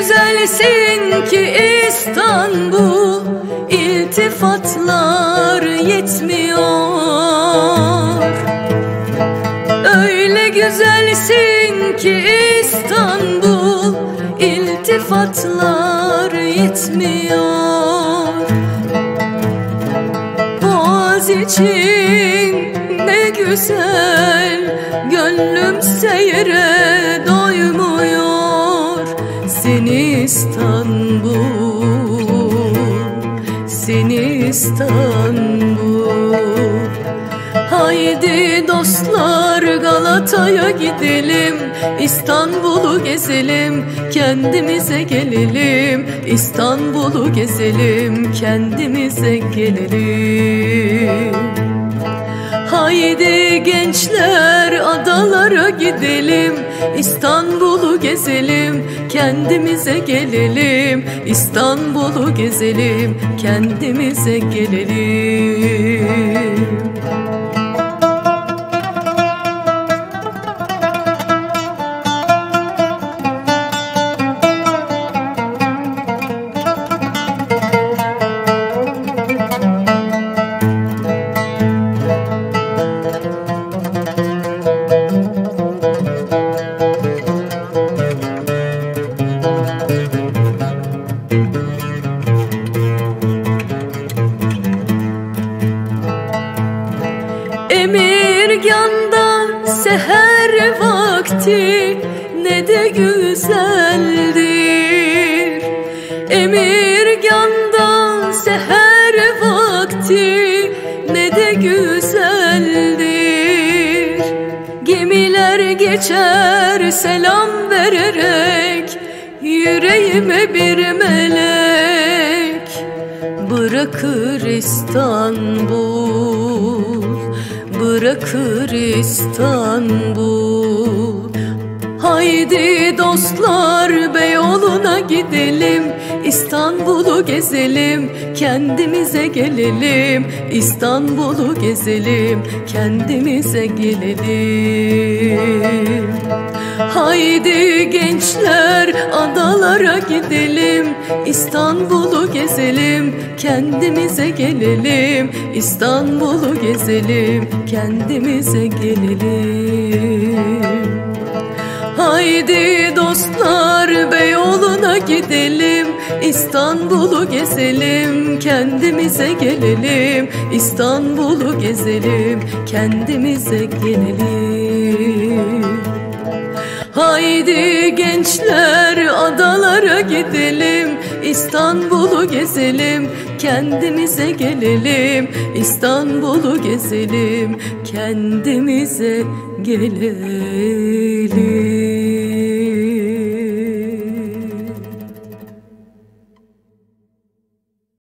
güzelsin ki İstanbul İltifatlar yetmiyor. Öyle güzelsin ki İstanbul İltifatlar yetmiyor. Boğaz için ne güzel Gönlüm seyre İstanbul Seni İstanbul. Haydi dostlar Galata'ya gidelim İstanbul'u gezelim kendimize gelelim. İstanbul'u gezelim kendimize gelelim. Haydi gençler adalara gidelim İstanbul'u gezelim kendimize gelelim. İstanbul'u gezelim kendimize gelelim Emirgan'da seher vakti ne de güzeldir. Emirgan'da seher vakti ne de güzeldir. Gemiler geçer selam vererek yüreğime bir melek Bırakır İstanbul bırakır İstanbul. Haydi dostlar Beyoğlu'na gidelim İstanbul'u gezelim kendimize gelelim. İstanbul'u gezelim kendimize gelelim Haydi gençler adalara gidelim. İstanbul'u gezelim kendimize gelelim. İstanbul'u gezelim kendimize gelelim. Haydi dostlar Beyoğlu'na gidelim. İstanbul'u gezelim kendimize gelelim. İstanbul'u gezelim kendimize gelelim Haydi gençler adalara gidelim. İstanbul'u gezelim kendimize gelelim. İstanbul'u gezelim kendimize gelelim